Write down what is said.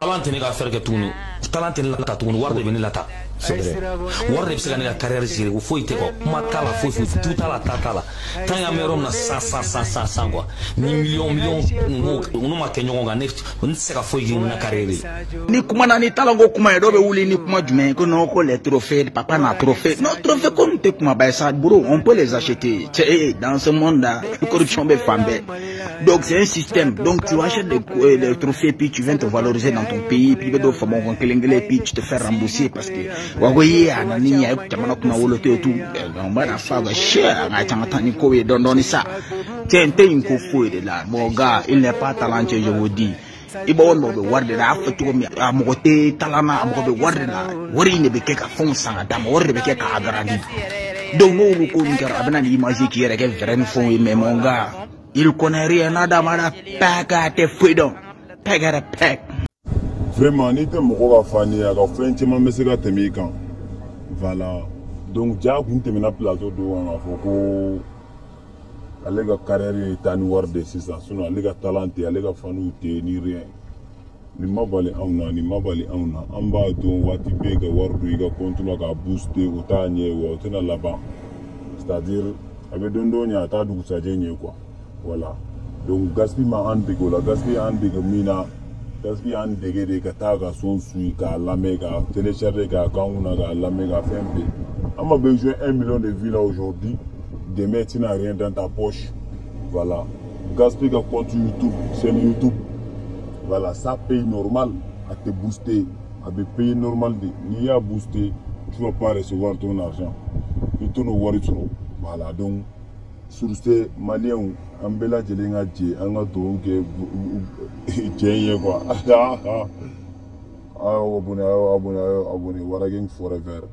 kalan tɛ ne ka fɛɛrɛ kɛ tuguni kalan ah. tɛ ne lata tuguni wari de bɛ ne lata wari de bɛ se ka ne ka kariyɛri zere foyi tɛ kɔ kuma t'a la foyi foyi du t'a la ta t'a la tan y'an bɛ yɔrɔ min na san san san san san kuwa ni miliyɔn miliyɔn n'u ma kɛ ɲɔgɔn kan ne tɛ se ka foyi kɛ n ka ni kuma na ni t'a kuma ye dɔw bɛ wuli ni kuma jumɛn ye ko non ko les trophées papa n'a trophée non trophée ko nin tɛ ba ye sa bro on peut les acheter cɛ ee eh, eh, dans ce monde là corruption bɛ fan bɛɛ donc c'est un système donc tu achètes des euh, les trophées puis tu viens te valoriser dans ton pays puis i bɛ don faamaw kan kelen kelen puis tu te fais rembourser parce que. wagoye na ni ɲa jamana kunna wolo to ye tu bana faga shit a ka ca ka taa ni ko ye dɔn dɔɔni sa cɛ n tɛ yen ko foyi de la mɔgɔ ga il n'est pas talentueux je vous dis i b'aw mɔgɔ bɛ wari de la a fɔ cogo min a mɔgɔ tɛ talan na a mɔgɔ bɛ wari de la wari in de bɛ kɛ ka fɛnw san ka d'a ma wari de bɛ kɛ k'a garandi donc n'olu ko ninnu kɛra a bɛna ni image k'i yɛrɛ kɛ vrai ni fɛnw ye mais mon gars il connaît rien n'a dama la pɛgɛ a tɛ foyi dɔn pɛgɛ yɛrɛ pɛgɛ vraiment n'i tɛ mɔgɔ ka faniya ka fɛn caman bɛ se ka tɛmɛ i kan voilà donc ja kun tɛmɛna plateau don kan k'a fɔ ko ale ka carrière ye taa ni wari de sisan sinon ale ka talent tɛ ale ka faniw tɛ ni rien nin ma bali anw na nin ma bali anw na an b'a dɔn waati bɛɛ ka wari don i ka compte la k'a booster o t'a ɲɛ wa o tɛna laban c'est à dire a bɛ don dɔ ɲɛ a t'a dugusajɛ ɲɛ quoi voilà donc gaspi ma an dege o la gaspi y'an dege min na tasbi an dege de ka taa ka son sui k'a lamɛn ka télécharger k'a kan kunna k'a lamɛn ka fɛn bɛɛ an ma besoin un million de vues là aujourd'hui demain tu n'as rien dans ta poche voilà gaspille ka compte youtube chaîne youtube voilà ça paye normal à te booster à te payer normal de n'i y'a booster tu vas pas recevoir ton argent vas pas n'o wari sɔrɔ voilà donc suruse maliyɛnw an bɛɛ lajɛlen ka jɛ an ka dugawu kɛ cɛ ye kuwa abone abone abone warageng forever